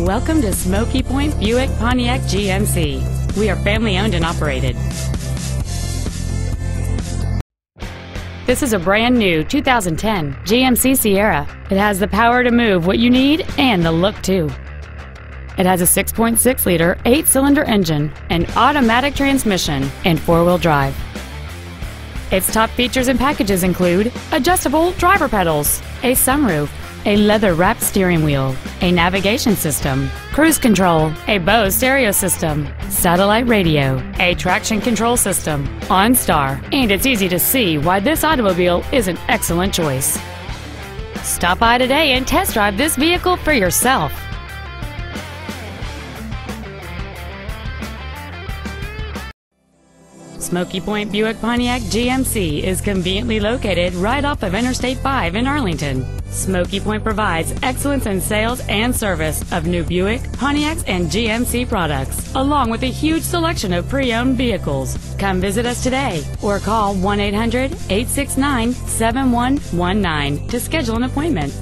Welcome to Smokey Point Buick Pontiac GMC. We are family owned and operated. This is a brand new 2010 GMC Sierra. It has the power to move what you need and the look too. It has a 6.6 liter, 8 cylinder engine, an automatic transmission, and four wheel drive. Its top features and packages include adjustable driver pedals, a sunroof, a leather wrapped steering wheel, a navigation system, cruise control, a Bose stereo system, satellite radio, a traction control system, OnStar, and it's easy to see why this automobile is an excellent choice. Stop by today and test drive this vehicle for yourself. Smokey Point Buick Pontiac GMC is conveniently located right off of Interstate 5 in Arlington. Smokey Point provides excellence in sales and service of new Buick, Pontiacs, and GMC products, along with a huge selection of pre-owned vehicles. Come visit us today or call 1-800-869-7119 to schedule an appointment.